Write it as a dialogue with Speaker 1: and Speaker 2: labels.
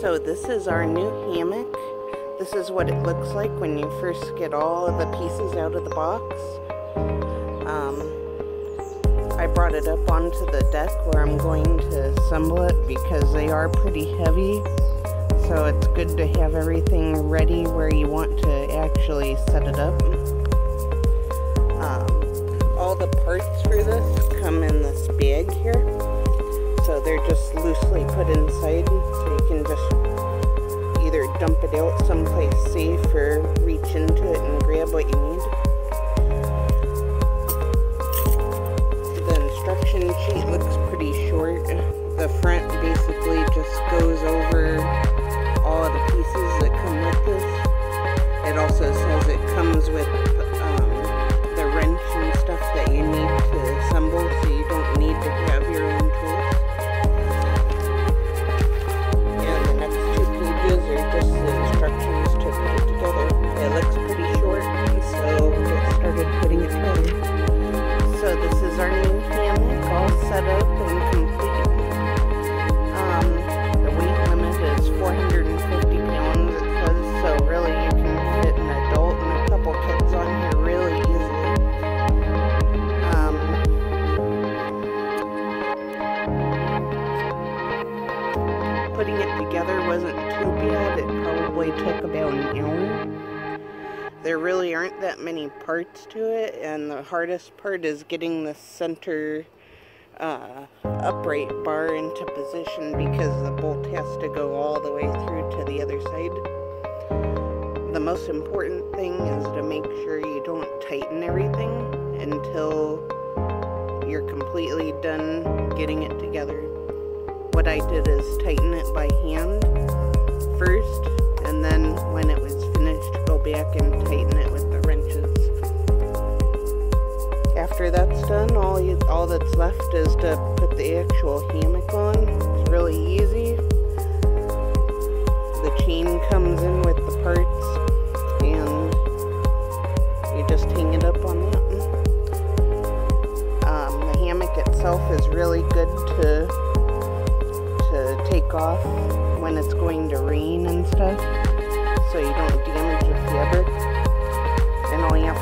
Speaker 1: So this is our new hammock. This is what it looks like when you first get all of the pieces out of the box. Um, I brought it up onto the deck where I'm going to assemble it because they are pretty heavy. So it's good to have everything ready where you want to actually set it up. Um, all the parts for this come in this bag here. So they're just loosely put inside so you can just either dump it out someplace safe or reach into it and grab what you need. The instruction sheet looks pretty short. The front basically just goes over all the pieces that come with this. It also says it comes with putting it together wasn't too bad. It probably took about an hour. There really aren't that many parts to it, and the hardest part is getting the center uh, upright bar into position because the bolt has to go all the way through to the other side. The most important thing is to make sure you don't tighten everything until you're completely done getting it together. What I did is tighten it by hand first, and then when it was finished, go back and tighten it with the wrenches. After that's done, all you, all that's left is to put the actual hammock on. It's really easy. The chain comes in with the parts, and you just hang it up on that. Um, the hammock itself is really good to off when it's going to rain and stuff, so you don't damage your fabric. And all you have